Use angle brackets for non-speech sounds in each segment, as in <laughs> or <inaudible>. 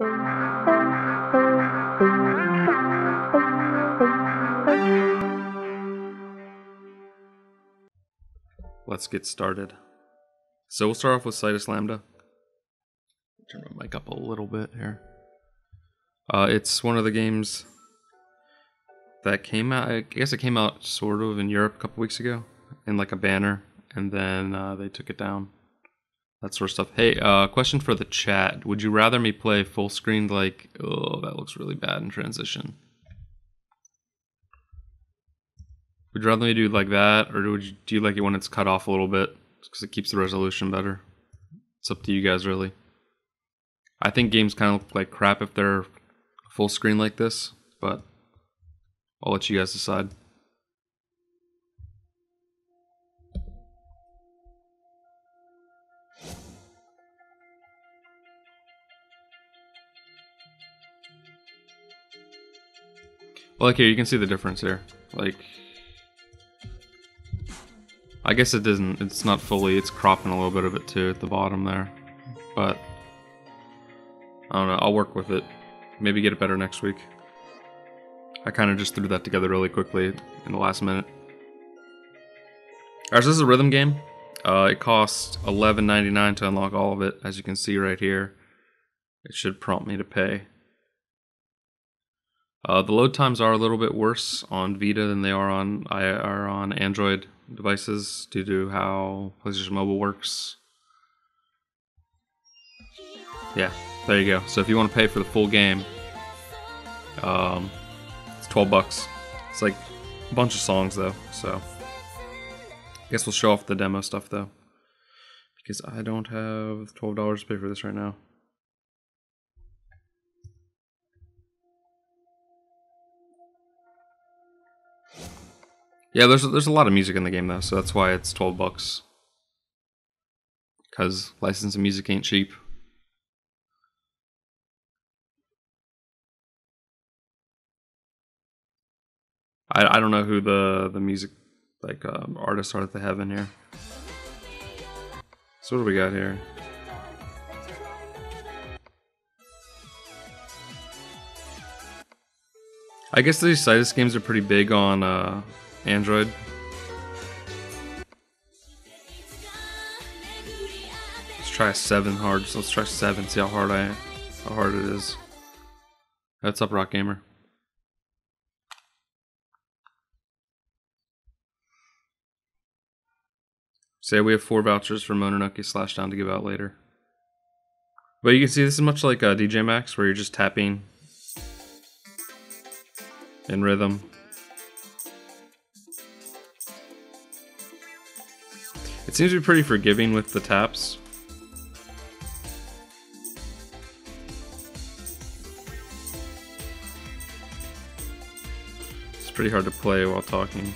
Let's get started. So we'll start off with Cytus Lambda. Turn my mic up a little bit here. Uh, it's one of the games that came out. I guess it came out sort of in Europe a couple weeks ago in like a banner, and then uh, they took it down. That sort of stuff. Hey, uh, question for the chat: Would you rather me play full screen? Like, oh, that looks really bad in transition. Would you rather me do like that, or would you, do you like it when it's cut off a little bit because it keeps the resolution better? It's up to you guys, really. I think games kind of look like crap if they're full screen like this, but I'll let you guys decide. Like here, you can see the difference here. Like, I guess it doesn't, it's not fully, it's cropping a little bit of it too at the bottom there. But, I don't know, I'll work with it. Maybe get it better next week. I kind of just threw that together really quickly in the last minute. Alright, so this is a rhythm game. Uh, it costs $11.99 to unlock all of it, as you can see right here. It should prompt me to pay. Uh, the load times are a little bit worse on Vita than they are on I are on Android devices due to how PlayStation Mobile works. Yeah, there you go. So if you want to pay for the full game, um, it's 12 bucks. It's like a bunch of songs though, so I guess we'll show off the demo stuff though, because I don't have $12 to pay for this right now. Yeah, there's there's a lot of music in the game though, so that's why it's twelve bucks. Cause licensing music ain't cheap. I I don't know who the the music like um, artists are that they have in here. So what do we got here? I guess these Cytus games are pretty big on uh, Android. Let's try seven hard. So let's try seven. See how hard I, how hard it is. That's up, Rock Gamer. Say we have four vouchers for Mononoke Slashdown to give out later. But you can see this is much like uh, DJ Max, where you're just tapping in rhythm. It seems to be pretty forgiving with the taps. It's pretty hard to play while talking.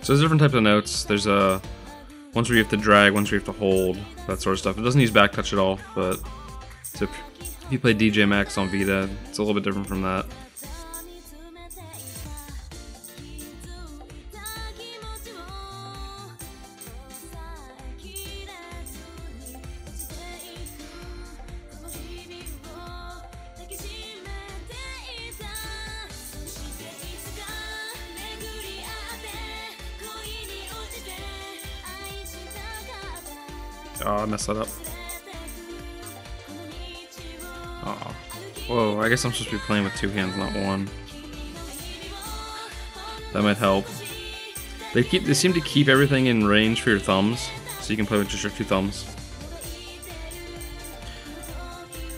So there's different types of notes. There's a ones where you have to drag, ones where you have to hold, that sort of stuff. It doesn't use back touch at all, but if you play DJ Max on Vita, it's a little bit different from that. Guess I'm supposed to be playing with two hands, not one. That might help. They keep they seem to keep everything in range for your thumbs, so you can play with just your two thumbs.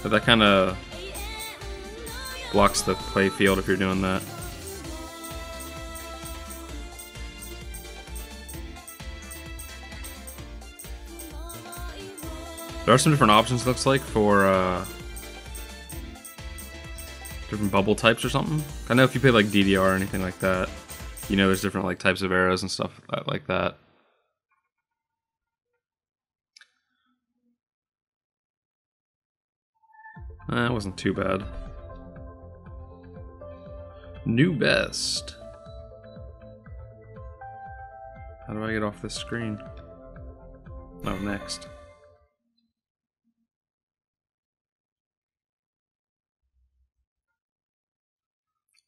But that kind of blocks the play field if you're doing that. There are some different options, looks like, for uh, different bubble types or something. I know if you play like DDR or anything like that, you know there's different like types of arrows and stuff like that. That wasn't too bad. New best. How do I get off this screen? Oh, next.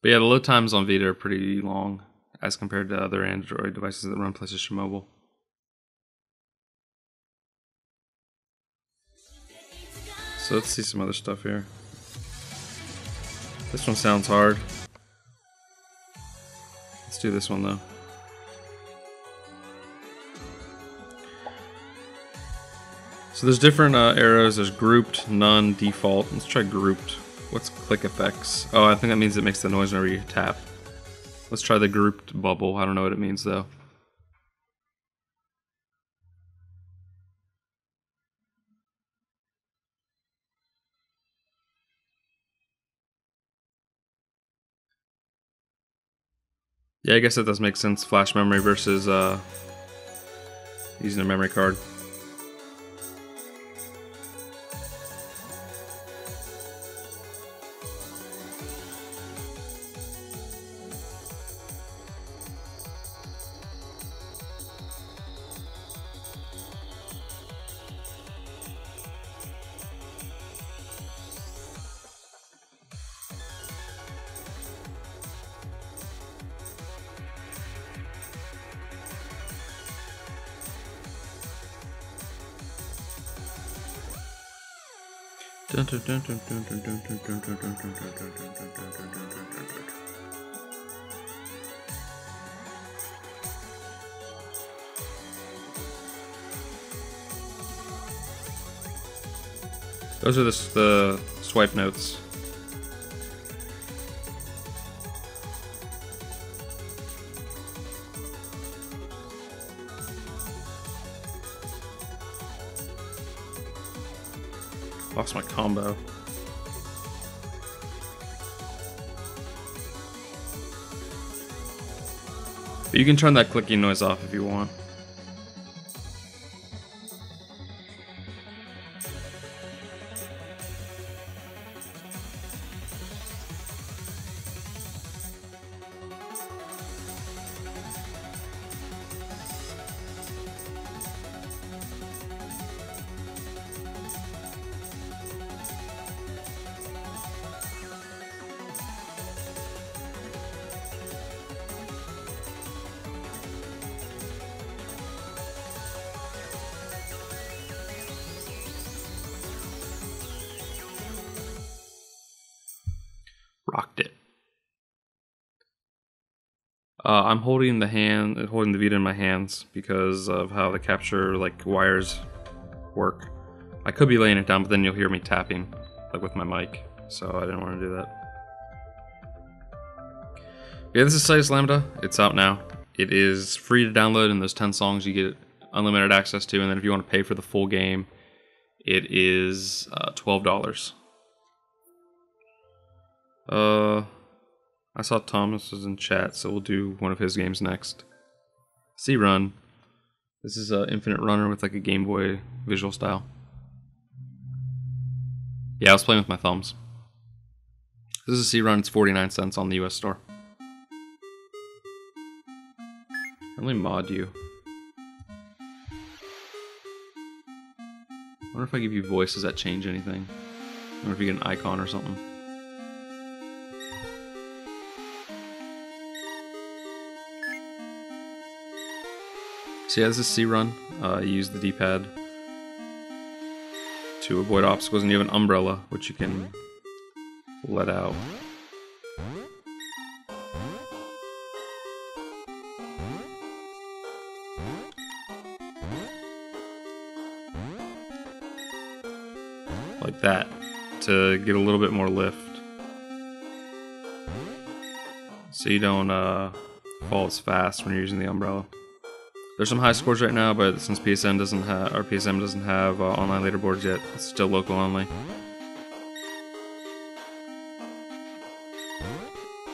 But yeah, the load times on Vita are pretty long as compared to other Android devices that run PlayStation Mobile. So let's see some other stuff here. This one sounds hard. Let's do this one though. So there's different uh, arrows. There's grouped, none, default. Let's try grouped. What's click effects? Oh, I think that means it makes the noise whenever you tap. Let's try the grouped bubble. I don't know what it means though. Yeah, I guess that does make sense. Flash memory versus uh, using a memory card. Those are the, the swipe notes. You can turn that clicking noise off if you want. Uh, I'm holding the hand, holding the Vita in my hands because of how the capture like wires work. I could be laying it down, but then you'll hear me tapping, like with my mic. So I didn't want to do that. Yeah, this is Cytus Lambda. It's out now. It is free to download, and those 10 songs you get unlimited access to. And then if you want to pay for the full game, it is uh, $12. Uh, I saw Thomas was in chat, so we'll do one of his games next. Sea Run. This is an Infinite Runner with like a Game Boy visual style. Yeah, I was playing with my thumbs. This is Sea Run. It's 49 cents on the US store. Let me mod you. I wonder if I give you voice, does that change anything? I wonder if you get an icon or something. So yeah, this is Sea run. Uh, use the D-pad to avoid obstacles, and you have an umbrella, which you can let out. Like that, to get a little bit more lift. So you don't uh, fall as fast when you're using the umbrella. There's some high scores right now, but since PSN doesn't have or PSM doesn't have uh, online leaderboards yet, it's still local only.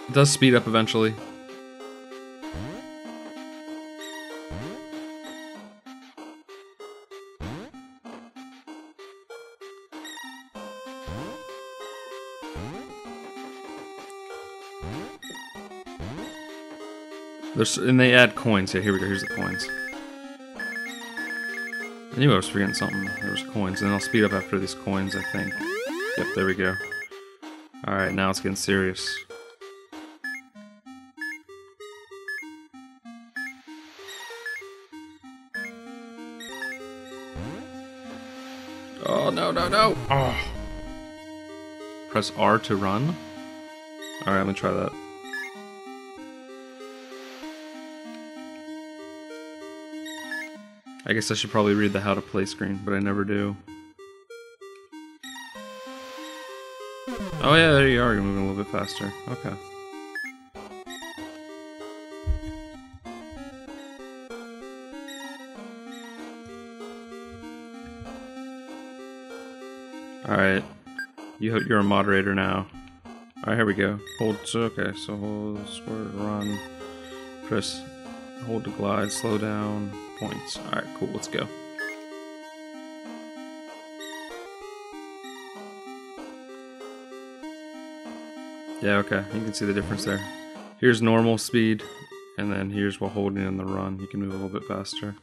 It does speed up eventually. There's and they add coins. Yeah, here we go. Here's the coins. I knew I was forgetting something. There was coins, and I'll speed up after these coins. I think. Yep, there we go. All right, now it's getting serious. Oh no no no! Oh. Press R to run. All right, I'm gonna try that. I guess I should probably read the how to play screen, but I never do. Oh yeah, there you are, you're moving a little bit faster. Okay. Alright. You, you're a moderator now. Alright, here we go. Hold, so, okay, so hold, square, run, press, hold to glide, slow down, points. Alright, cool, let's go. Yeah, okay, you can see the difference there. Here's normal speed, and then here's while holding in the run. You can move a little bit faster.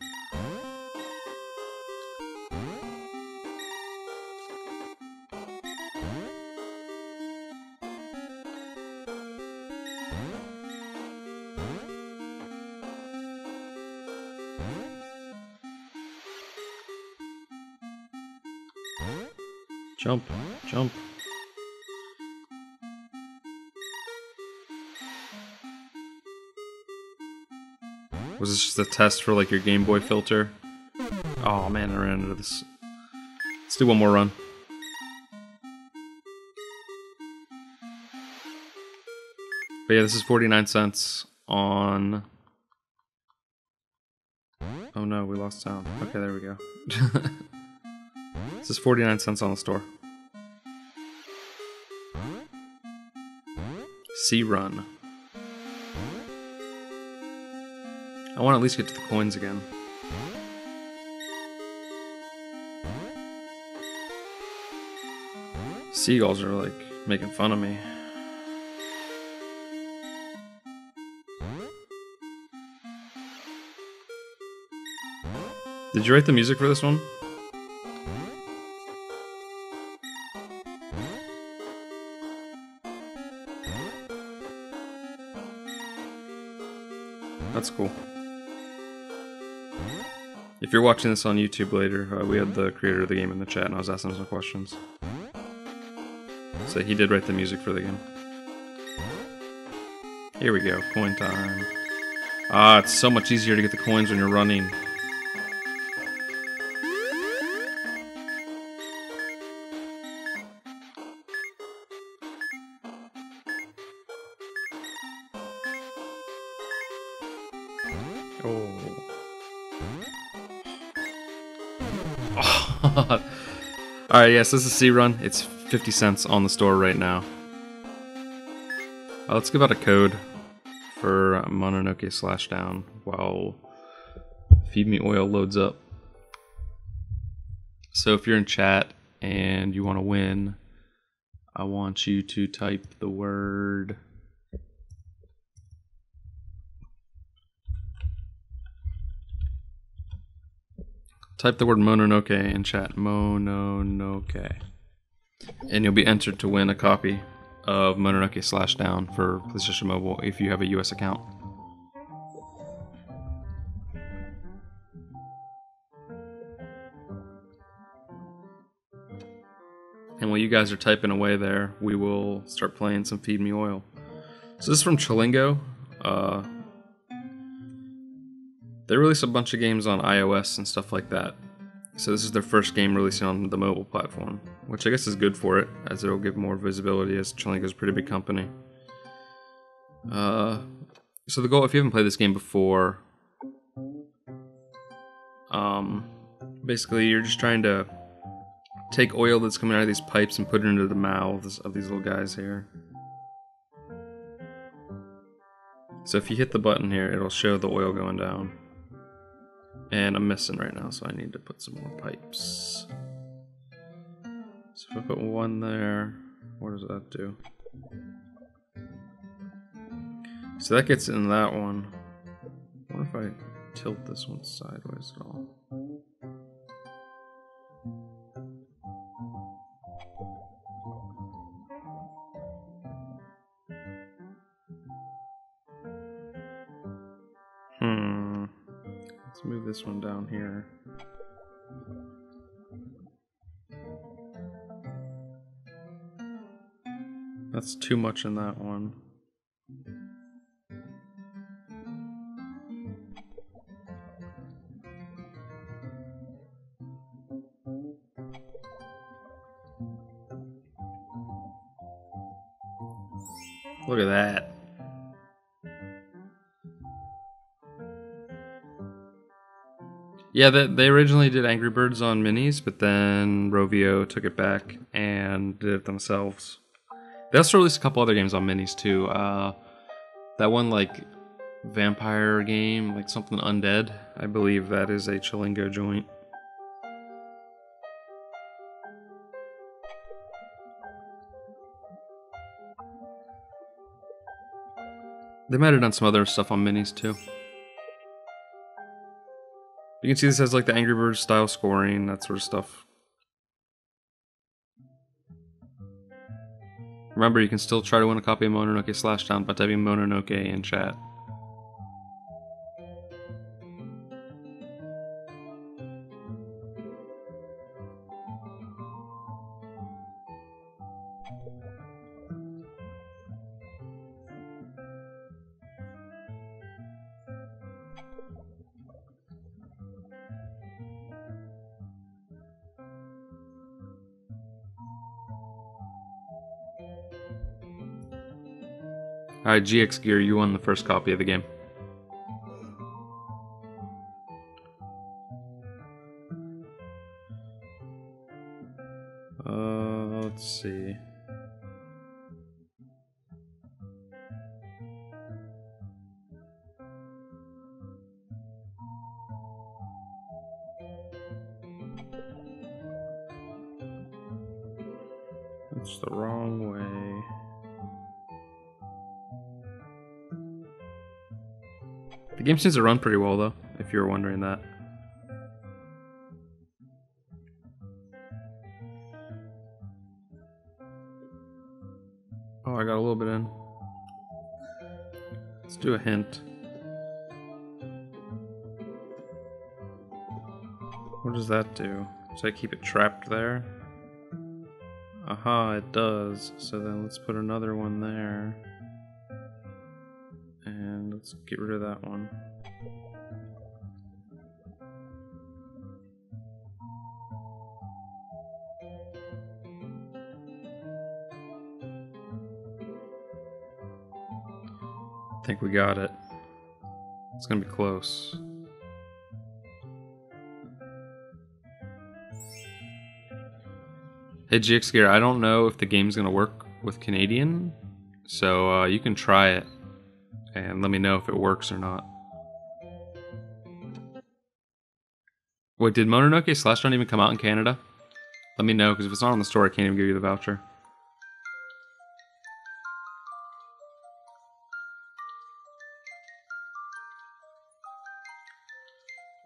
Jump, jump. Was this just a test for like your Game Boy filter? Oh man, I ran into this. Let's do one more run. But yeah, this is 49 cents on... Oh no, we lost sound. Okay, there we go. <laughs> this is 49 cents on the store. Sea run. I want to at least get to the coins again. Seagulls are like making fun of me. Did you write the music for this one? You're watching this on YouTube later, uh, we had the creator of the game in the chat and I was asking him some questions. So he did write the music for the game. Here we go, coin time. Ah, it's so much easier to get the coins when you're running. Alright, yes, this is Sea Run. It's 50 cents on the store right now. Uh, let's give out a code for Mononoke Slashdown while Feed Me Oil loads up. So if you're in chat and you want to win, I want you to type the word Type the word Mononoke in chat. Mononoke. And you'll be entered to win a copy of Mononoke Slashdown for PlayStation Mobile if you have a US account. And while you guys are typing away there, we will start playing some Feed Me Oil. So this is from Chillingo. Uh, they release a bunch of games on iOS and stuff like that. So this is their first game releasing on the mobile platform, which I guess is good for it, as it'll give more visibility as Chillingo is a pretty big company. Uh, so the goal, if you haven't played this game before, um, basically you're just trying to take oil that's coming out of these pipes and put it into the mouths of these little guys here. So if you hit the button here, it'll show the oil going down. And I'm missing right now, so I need to put some more pipes. So if I put one there, what does that do? So that gets in that one. Wonder if I tilt this one sideways at all. This one down here. That's too much in that one. Look at that. Yeah, they, they originally did Angry Birds on minis, but then Rovio took it back and did it themselves. They also released a couple other games on minis too. Uh, that one like vampire game, like something undead. I believe that is a Chillingo joint. They might have done some other stuff on minis too. You can see this has like the Angry Birds style scoring, that sort of stuff. Remember, you can still try to win a copy of Mononoke Slashdown by typing Mononoke in chat. GX Gear, you won the first copy of the game. Game seems to run pretty well though, if you were wondering that. Oh, I got a little bit in. Let's do a hint. What does that do? Does that keep it trapped there? Aha, it does. So then let's put another one there. Let's get rid of that one. I think we got it. It's gonna be close. Hey GX Gear, I don't know if the game's gonna work with Canadian, so uh, you can try it and let me know if it works or not. Wait, did Mononoke Slashdown even come out in Canada? Let me know, because if it's not on the store, I can't even give you the voucher.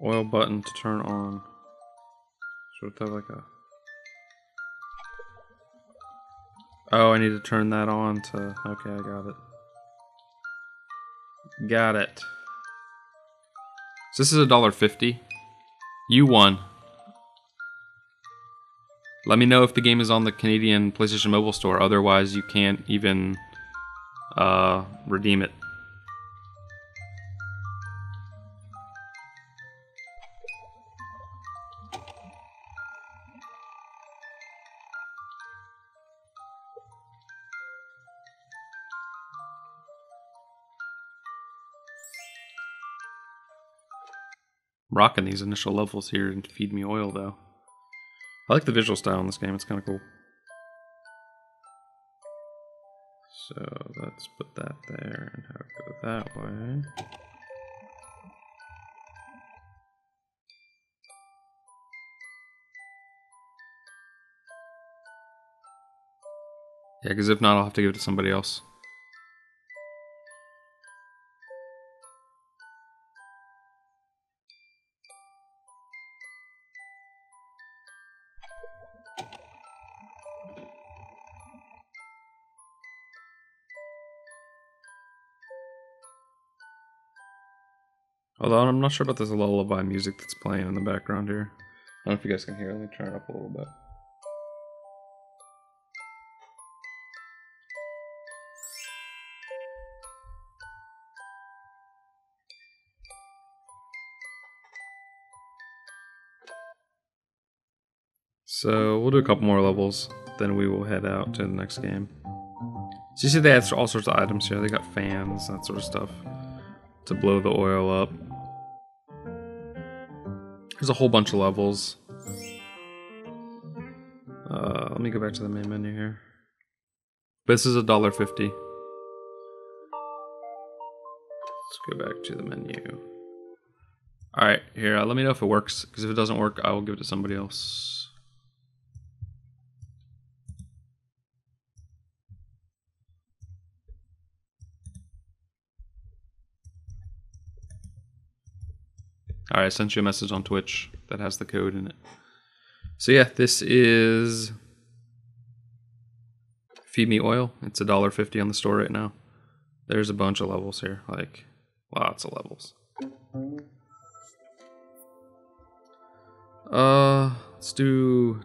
Oil button to turn on. It have like a... Oh, I need to turn that on to... Okay, I got it. Got it. So this is a dollar fifty. You won. Let me know if the game is on the Canadian PlayStation Mobile Store. Otherwise, you can't even uh, redeem it. Rocking these initial levels here and feed me oil though. I like the visual style in this game, it's kind of cool. So let's put that there and have it go that way. Yeah, because if not, I'll have to give it to somebody else. Although I'm not sure about this lullaby music that's playing in the background here. I don't know if you guys can hear. Let me turn it up a little bit. So we'll do a couple more levels, then we will head out to the next game. So you see they have all sorts of items here. They got fans, that sort of stuff, to blow the oil up. There's a whole bunch of levels. Uh, let me go back to the main menu here. This is a dollar fifty. Let's go back to the menu. All right, here. Uh, let me know if it works. Because if it doesn't work, I will give it to somebody else. All right, I sent you a message on Twitch that has the code in it. So yeah, this is Feed Me Oil. It's a dollar fifty on the store right now. There's a bunch of levels here, like lots of levels. Uh, let's do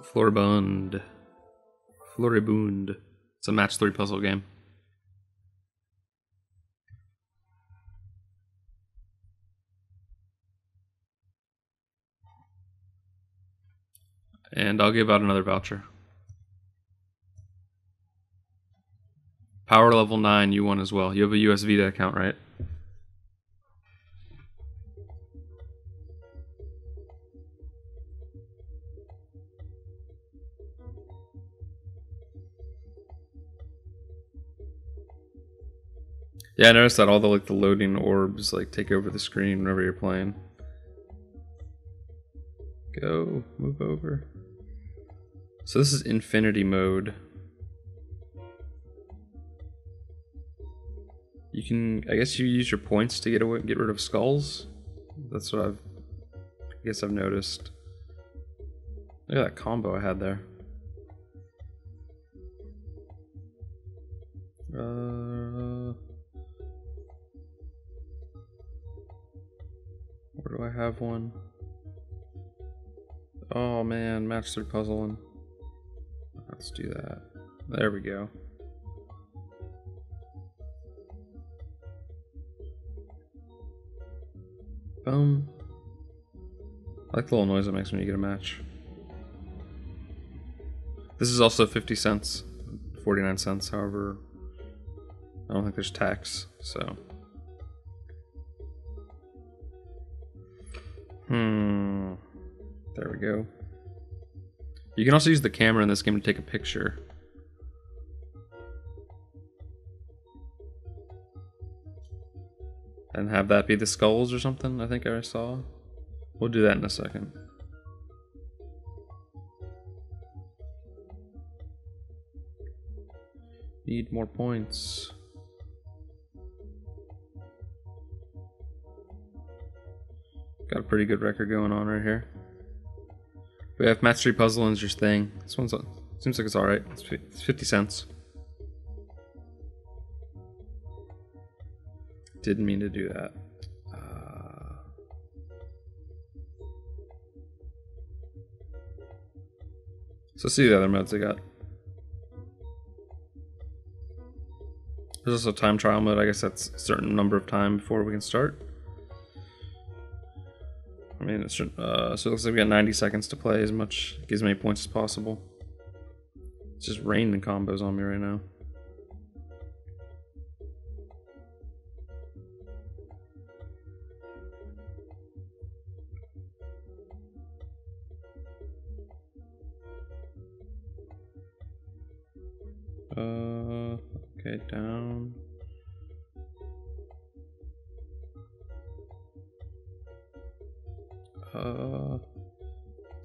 Floribund. Floribund. It's a match three puzzle game. And I'll give out another voucher. Power level 9, you won as well. You have a US Vita account, right? Yeah, I noticed that all the like the loading orbs like take over the screen whenever you're playing. Go, move over. So this is infinity mode. You can, I guess you use your points to get away, get rid of skulls. That's what I've, I guess I've noticed. Look at that combo I had there. Uh, where do I have one? Oh man, match three puzzling. Let's do that. There we go. Boom. I like the little noise it makes when you get a match. This is also 50 cents, 49 cents, however, I don't think there's tax, so. Hmm. There we go. You can also use the camera in this game to take a picture. And have that be the skulls or something, I think I saw. We'll do that in a second. Need more points. Got a pretty good record going on right here. We have 3 Puzzle is your thing. This one's seems like it's alright. It's 50 cents. Didn't mean to do that. Uh, so see the other modes I got. There's also time trial mode. I guess that's a certain number of time before we can start. It's, uh, so it looks like we got 90 seconds to play as much, get as many points as possible. It's just raining combos on me right now.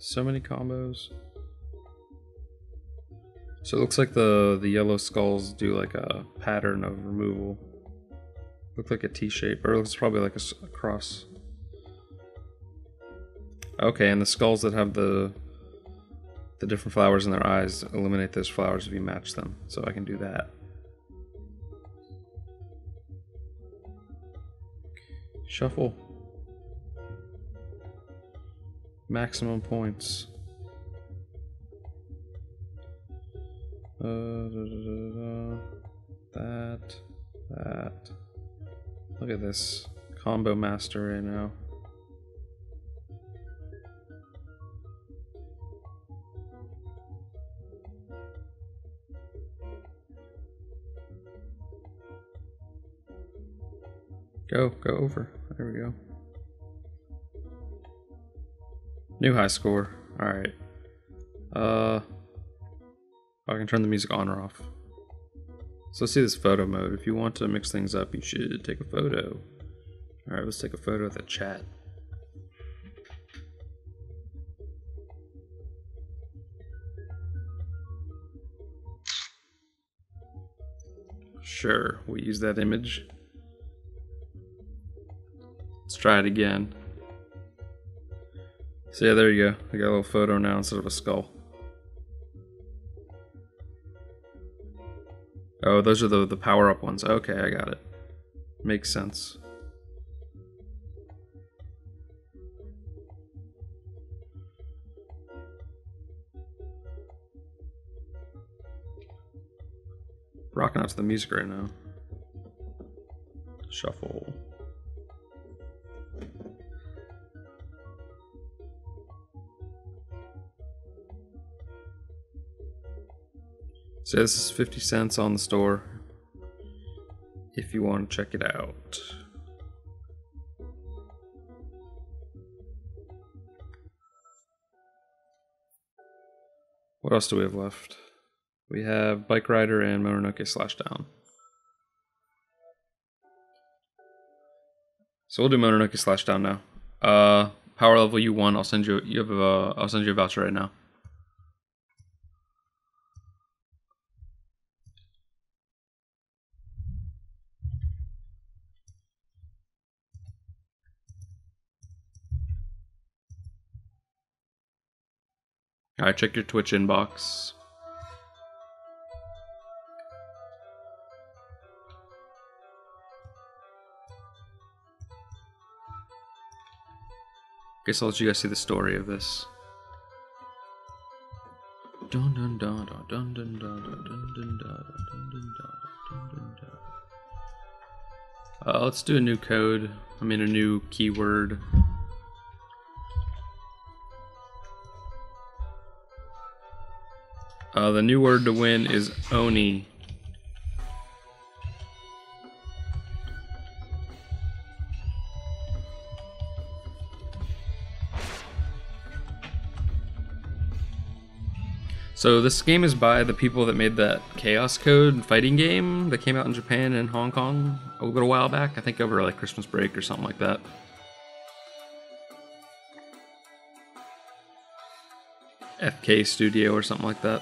So many combos. So it looks like the the yellow skulls do like a pattern of removal. Look like a T shape, or it looks probably like a, a cross. Okay, and the skulls that have the the different flowers in their eyes eliminate those flowers if you match them. So I can do that. Shuffle. Maximum points. Uh, da, da, da, that, that. Look at this combo master right now. Go, go over. There we go. New high score. Alright. Uh, I can turn the music on or off. So let's see this photo mode. If you want to mix things up, you should take a photo. Alright, let's take a photo of the chat. Sure, we'll use that image. Let's try it again. So yeah, there you go. I got a little photo now instead of a skull. Oh, those are the, the power-up ones. Okay, I got it. Makes sense. Rocking out to the music right now. Shuffle. So this is 50 cents on the store if you want to check it out. What else do we have left? We have Bike Rider and Mononoke Slashdown. So we'll do Mononoke Slashdown now. Uh, power level you one. I'll send you. You have a. I'll send you a voucher right now. Alright, check your Twitch inbox. Guess I'll let you guys see the story of this. Dun dun dun dun dun dun dun dun dun dun dun dun dun dun Uh, let's do a new code. I mean, a new keyword. Uh, the new word to win is Oni. So this game is by the people that made that Chaos Code fighting game that came out in Japan and Hong Kong a little while back. I think over like Christmas break or something like that. FK Studio or something like that.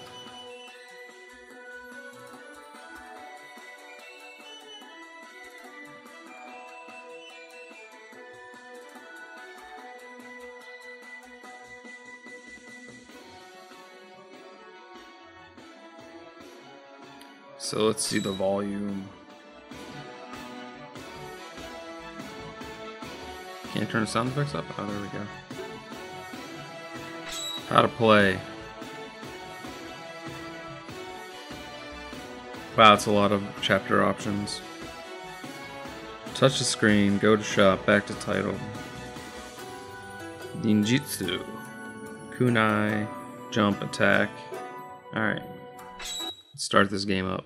So let's see the volume. Can't turn the sound effects up? Oh, there we go. How to play. Wow, it's a lot of chapter options. Touch the screen, go to shop, back to title. Ninjutsu. Kunai, jump, attack. Alright. Start this game up.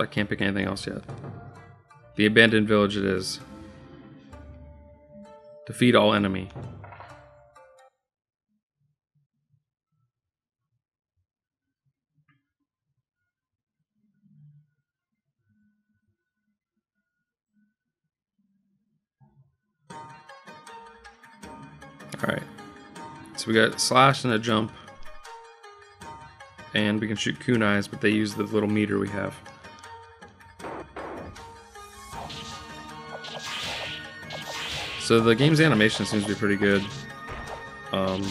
I can't pick anything else yet. The abandoned village it is. Defeat all enemy. Alright. So we got slash and a jump. And we can shoot kunais, but they use the little meter we have. So the game's animation seems to be pretty good. Um,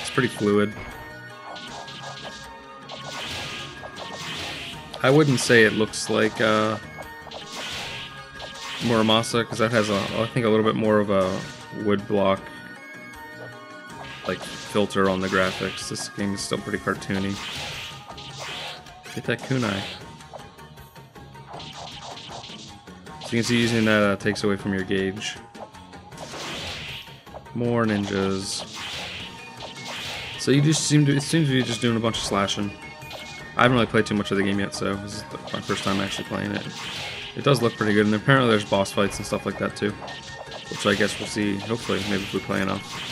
it's pretty fluid. I wouldn't say it looks like uh, Muramasa because that has, a, I think, a little bit more of a wood block like filter on the graphics. This game is still pretty cartoony. Get that kunai. So you can see using that uh, takes away from your gauge. More ninjas. So you just seem to, it seems to be just doing a bunch of slashing. I haven't really played too much of the game yet, so this is my first time actually playing it. It does look pretty good, and apparently there's boss fights and stuff like that too. Which I guess we'll see, hopefully, maybe if we play enough.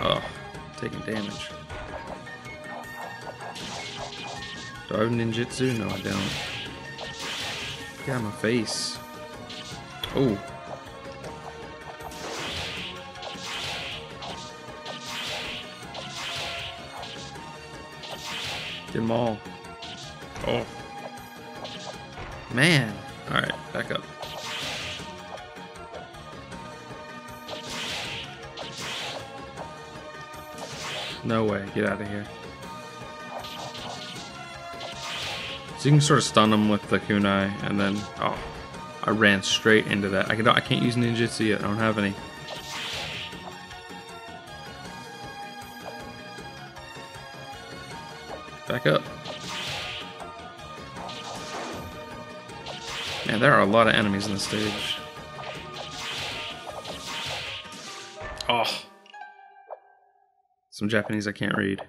Oh, taking damage. Do I have ninjutsu? No, I don't. Out my face. Oh. Get them all. Oh. Man. Alright, back up. No way. Get out of here. So you can sort of stun them with the kunai, and then oh, I ran straight into that. I can I can't use ninjutsu yet. I don't have any. Back up. Man, there are a lot of enemies in the stage. Oh. Some Japanese I can't read.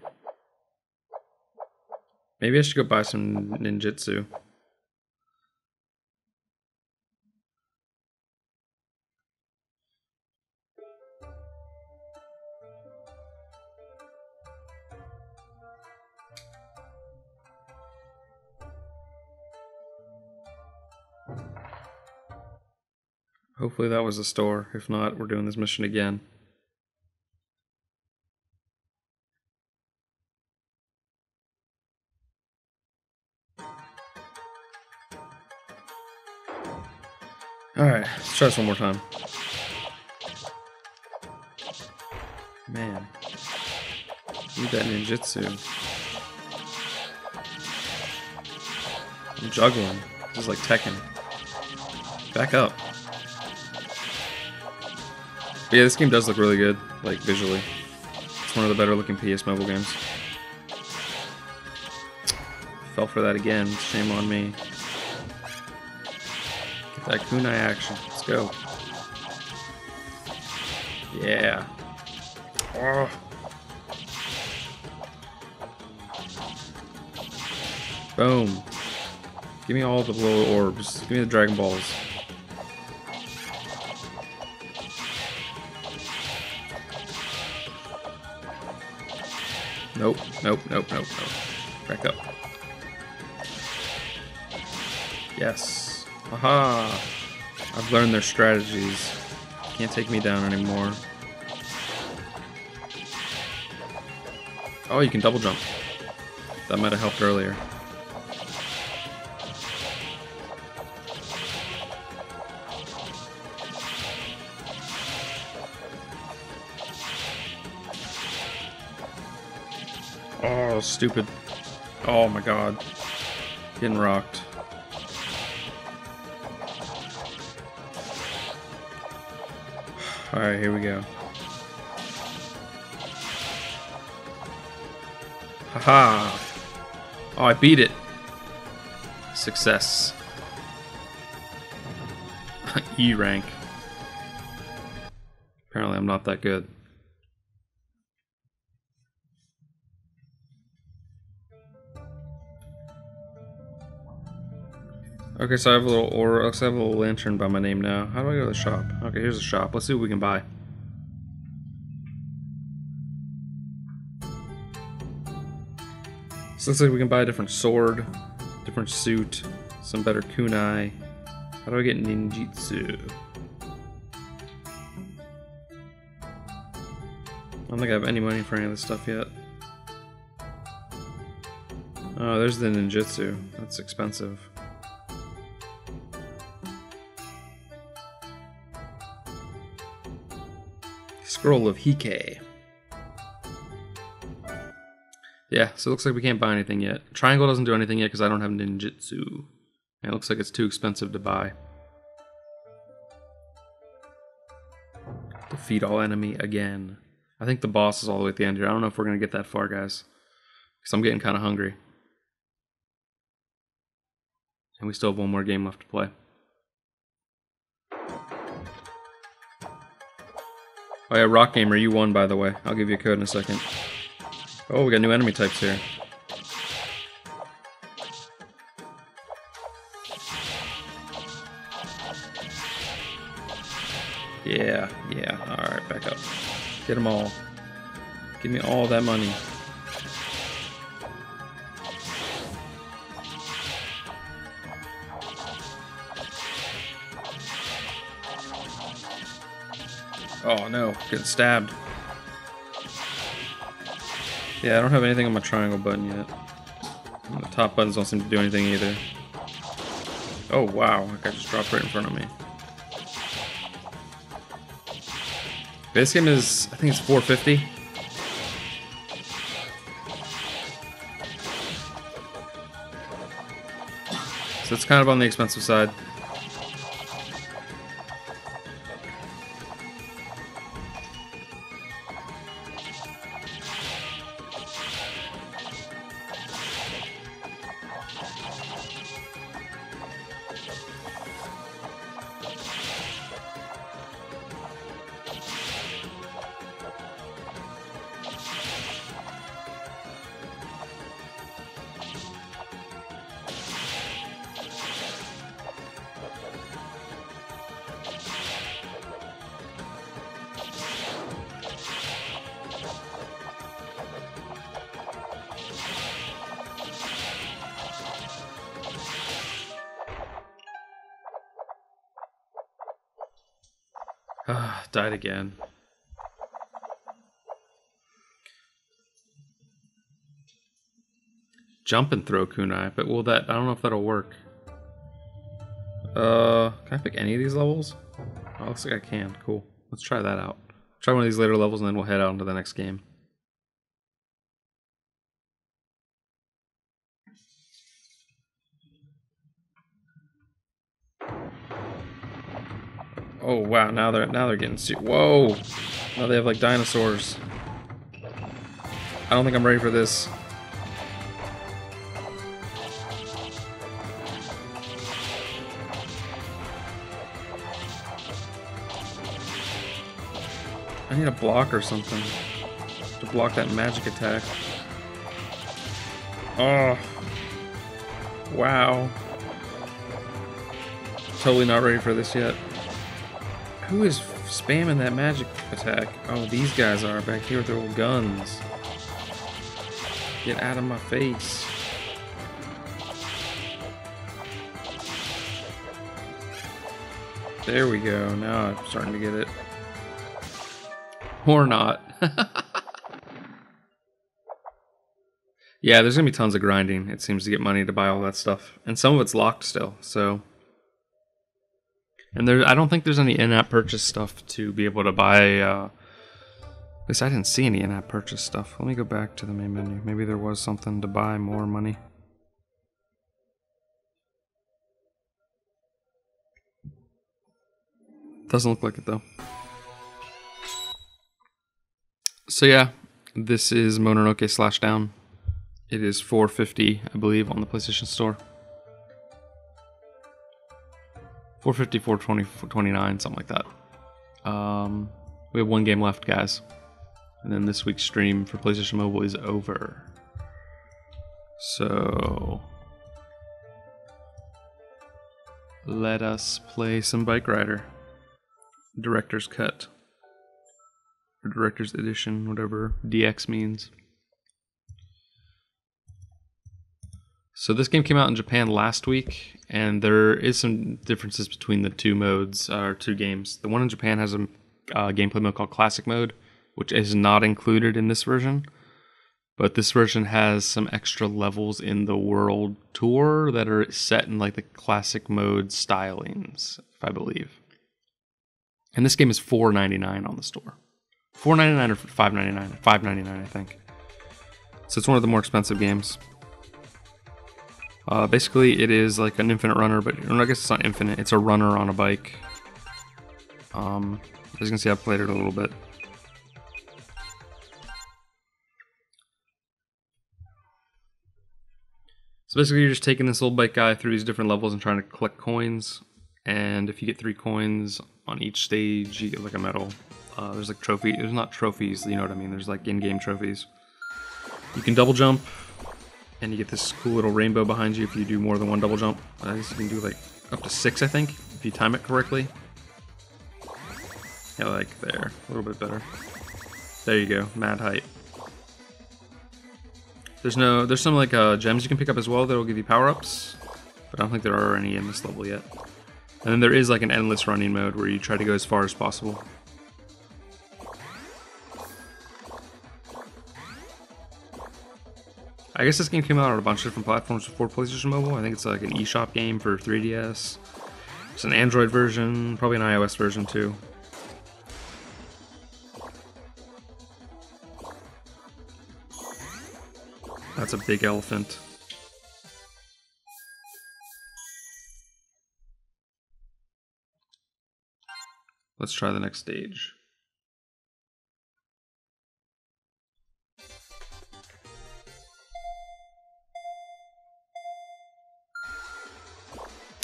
Maybe I should go buy some ninjutsu. Hopefully that was the store. If not, we're doing this mission again. Try this one more time. Man. Need that ninjutsu. I'm juggling. This is like Tekken. Back up. But yeah, this game does look really good, like visually. It's one of the better looking PS mobile games. Fell for that again. Shame on me. Get that kunai action. Let's go. Yeah. Oh. Boom. Give me all the little orbs. Give me the Dragon Balls. Nope, nope, nope, nope, nope. Back up. Yes. Aha! I've learned their strategies. Can't take me down anymore. Oh, you can double jump. That might have helped earlier. Oh, stupid. Oh my god. Getting rocked. Alright, here we go. Haha! Oh, I beat it! Success. <laughs> e rank. Apparently I'm not that good. Okay, so I have a little looks I have a little lantern by my name now. How do I go to the shop? Okay, here's the shop. Let's see what we can buy. So looks like we can buy a different sword, different suit, some better kunai. How do I get ninjutsu? I don't think I have any money for any of this stuff yet. Oh, there's the ninjutsu. That's expensive. Scroll of Hike. Yeah, so it looks like we can't buy anything yet. Triangle doesn't do anything yet because I don't have ninjutsu. And it looks like it's too expensive to buy. Defeat all enemy again. I think the boss is all the way at the end here. I don't know if we're going to get that far, guys. Because I'm getting kind of hungry. And we still have one more game left to play. Oh yeah, Rock Gamer, you won by the way. I'll give you a code in a second. Oh, we got new enemy types here. Yeah, yeah. Alright, back up. Get them all. Give me all that money. Oh no, getting stabbed. Yeah, I don't have anything on my triangle button yet. The top buttons don't seem to do anything either. Oh wow, guy just dropped right in front of me. This game is, I think it's 450. So it's kind of on the expensive side. Died again. Jump and throw kunai, but will that? I don't know if that'll work. Uh, can I pick any of these levels? Oh, looks like I can. Cool. Let's try that out. Try one of these later levels, and then we'll head out into the next game. Wow! Now they're now they're getting whoa! Now they have like dinosaurs. I don't think I'm ready for this. I need a block or something to block that magic attack. Oh, wow! Totally not ready for this yet. Who is spamming that magic attack? Oh, these guys are back here with their old guns. Get out of my face. There we go. Now I'm starting to get it. Or not. <laughs> yeah, there's going to be tons of grinding. It seems to get money to buy all that stuff. And some of it's locked still, so and there, I don't think there's any in-app purchase stuff to be able to buy. Uh, at least I didn't see any in-app purchase stuff. Let me go back to the main menu. Maybe there was something to buy more money. Doesn't look like it though. So yeah, this is Mononoke Slashdown. It is 450, I believe, on the PlayStation Store. 450, 420, 429, something like that. Um, we have one game left, guys. And then this week's stream for PlayStation Mobile is over. So. Let us play some Bike Rider. Director's Cut. Or Director's Edition, whatever DX means. So this game came out in Japan last week, and there is some differences between the two modes or two games. The one in Japan has a uh, gameplay mode called Classic Mode, which is not included in this version. But this version has some extra levels in the world tour that are set in like the classic mode stylings, if I believe. And this game is $4.99 on the store. $4.99 or $5.99? $5.99, I think. So it's one of the more expensive games. Uh, basically, it is like an infinite runner, but I guess it's not infinite. It's a runner on a bike. Um, as you can see, I've played it a little bit. So basically, you're just taking this little bike guy through these different levels and trying to collect coins. And if you get three coins on each stage, you get like a medal. Uh, there's like trophy. There's not trophies, you know what I mean. There's like in-game trophies. You can double jump, and you get this cool little rainbow behind you if you do more than one double jump. I guess you can do like up to six, I think, if you time it correctly. Yeah, like there, a little bit better. There you go, mad height. There's no, there's some like uh, gems you can pick up as well that'll give you power ups, but I don't think there are any in this level yet. And then there is like an endless running mode where you try to go as far as possible. I guess this game came out on a bunch of different platforms before PlayStation Mobile. I think it's like an eShop game for 3DS. It's an Android version, probably an iOS version too. That's a big elephant. Let's try the next stage.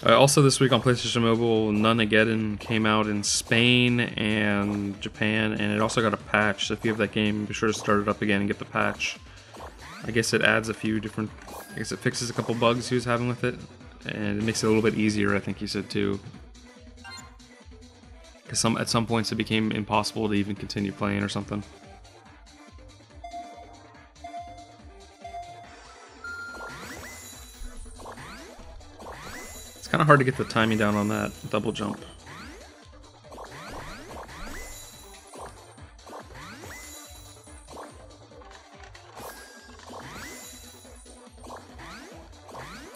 Uh, also this week on PlayStation Mobile, Nunageddon came out in Spain and Japan, and it also got a patch. So if you have that game, be sure to start it up again and get the patch. I guess it adds a few different. I guess it fixes a couple bugs he was having with it, and it makes it a little bit easier. I think he said too. Because some at some points it became impossible to even continue playing or something. Kind of hard to get the timing down on that double jump.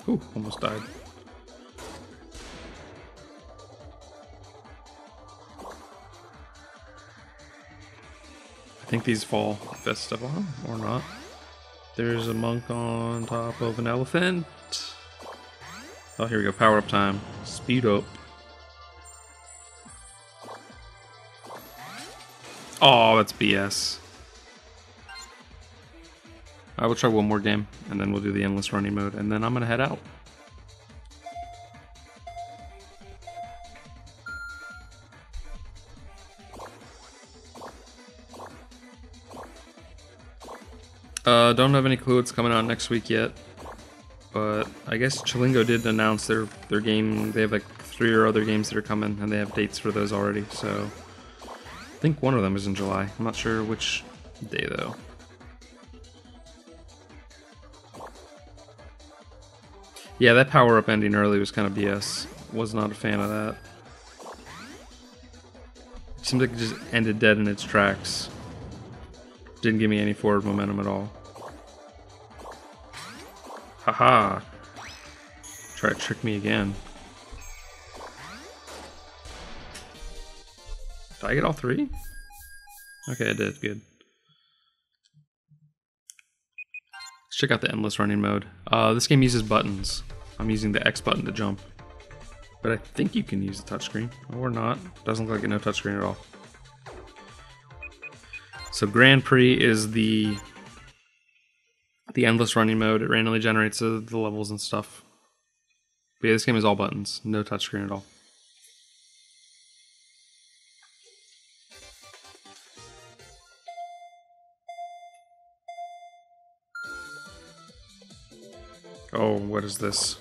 Ooh, almost died. I think these fall Festival or not. There's a monk on top of an elephant. Oh, here we go. Power up time. Speed up. Oh, that's BS. I will try one more game, and then we'll do the endless running mode, and then I'm gonna head out. Uh, don't have any clue what's coming out next week yet, but I guess Chillingo did announce their their game. They have like three or other games that are coming, and they have dates for those already. So I think one of them is in July. I'm not sure which day though. Yeah, that power up ending early was kind of BS. Was not a fan of that. It seemed like it just ended dead in its tracks. Didn't give me any forward momentum at all. Haha. Try to trick me again. Did I get all three? Okay, I did. Good. Let's check out the endless running mode. Uh, this game uses buttons. I'm using the X button to jump. But I think you can use the touchscreen. Or not. Doesn't look like a no touchscreen at all. So Grand Prix is the the endless running mode. It randomly generates the, levels and stuff. But yeah, this game is all buttons. No touchscreen at all. Oh, what is this?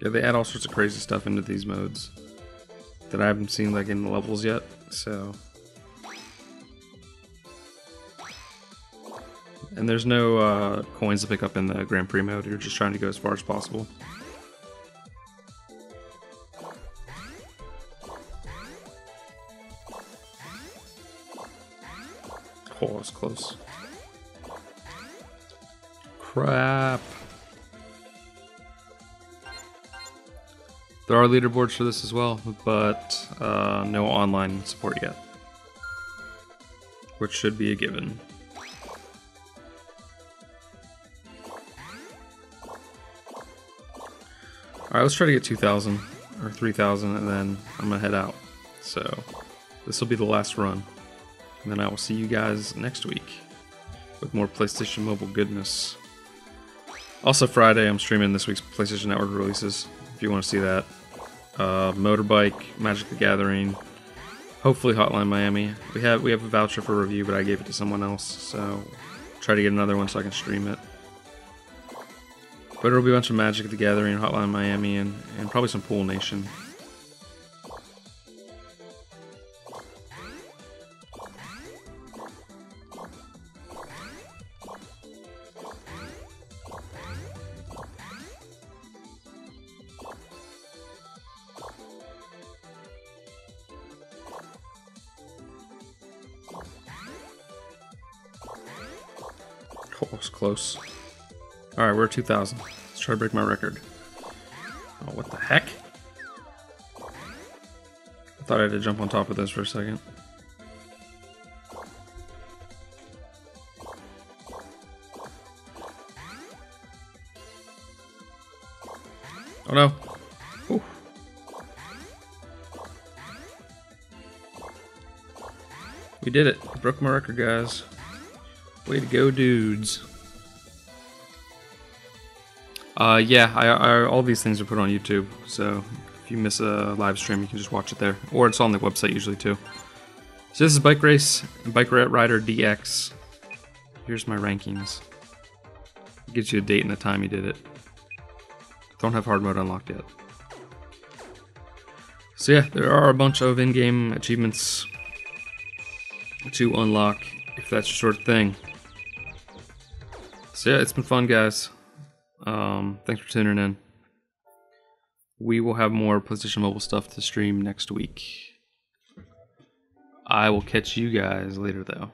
Yeah, they add all sorts of crazy stuff into these modes that I haven't seen like in the levels yet, so. And there's no uh, coins to pick up in the Grand Prix mode, you're just trying to go as far as possible. Oh, it's close. Crap. There are leaderboards for this as well, but uh, no online support yet. Which should be a given. Alright, let's try to get 2,000 or 3,000 and then I'm gonna head out. So, this will be the last run. And then I will see you guys next week with more PlayStation Mobile goodness. Also, Friday, I'm streaming this week's PlayStation Network releases if you want to see that. Uh, Motorbike, Magic the Gathering, hopefully Hotline Miami. We have we have a voucher for review, but I gave it to someone else, so try to get another one so I can stream it. But it'll be a bunch of Magic the Gathering, Hotline Miami, and, and probably some Pool Nation. Oh, close. Alright, we're at 2,000. Let's try to break my record. Oh, what the heck? I thought I had to jump on top of this for a second. Oh no. Ooh. We did it. Broke my record, guys. Way to go, dudes. Uh, yeah, I, I, all these things are put on YouTube, so if you miss a live stream, you can just watch it there. Or it's on the website usually, too. So this is Bike Race, Bike Rider DX. Here's my rankings. It gives you a date and the time you did it. Don't have hard mode unlocked yet. So yeah, there are a bunch of in-game achievements to unlock if that's your sort of thing. So yeah, it's been fun, guys. Thanks for tuning in. We will have more PlayStation Mobile stuff to stream next week. I will catch you guys later, though.